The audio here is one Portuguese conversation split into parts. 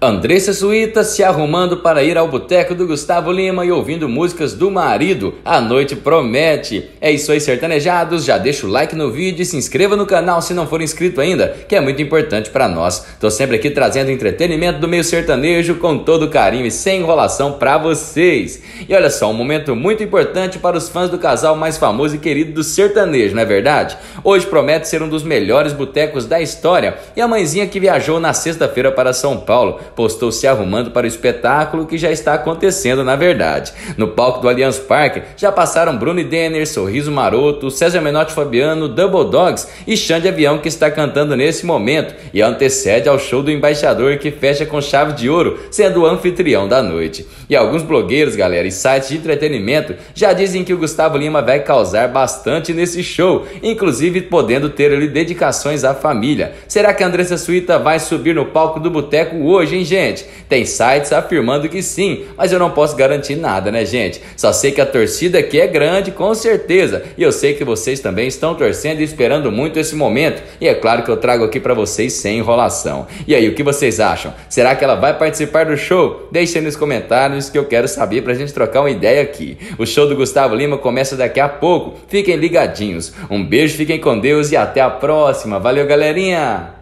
Andressa Suíta se arrumando para ir ao boteco do Gustavo Lima e ouvindo músicas do marido. A noite promete. É isso aí, sertanejados. Já deixa o like no vídeo e se inscreva no canal se não for inscrito ainda, que é muito importante para nós. Tô sempre aqui trazendo entretenimento do meio sertanejo com todo carinho e sem enrolação para vocês. E olha só, um momento muito importante para os fãs do casal mais famoso e querido do sertanejo, não é verdade? Hoje promete ser um dos melhores botecos da história e a mãezinha que viajou na sexta-feira para São Paulo postou se arrumando para o espetáculo que já está acontecendo na verdade. No palco do Allianz Parque já passaram Bruno Denner, Sorriso Maroto, César Menotti Fabiano, Double Dogs e Xande Avião que está cantando nesse momento e antecede ao show do embaixador que fecha com chave de ouro, sendo o anfitrião da noite. E alguns blogueiros, galera, e sites de entretenimento já dizem que o Gustavo Lima vai causar bastante nesse show, inclusive podendo ter ali dedicações à família. Será que a Andressa Suíta vai subir no palco do boteco hoje, hein, gente? Tem sites afirmando que sim, mas eu não posso garantir nada, né, gente? Só sei que a torcida aqui é grande, com certeza, e eu sei que vocês também estão torcendo e esperando muito esse momento, e é claro que eu trago aqui para vocês sem enrolação. E aí, o que vocês acham? Será que ela vai participar do show? Deixem nos comentários que eu quero saber pra gente trocar uma ideia aqui. O show do Gustavo Lima começa daqui a pouco, fiquem ligadinhos. Um beijo, fiquem com Deus e até a próxima. Valeu, galerinha!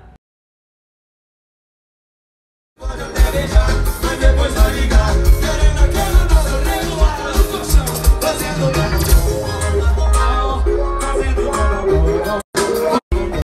beijar, mas depois vai ligar. Querendo aquela nosso regular no colchão, fazendo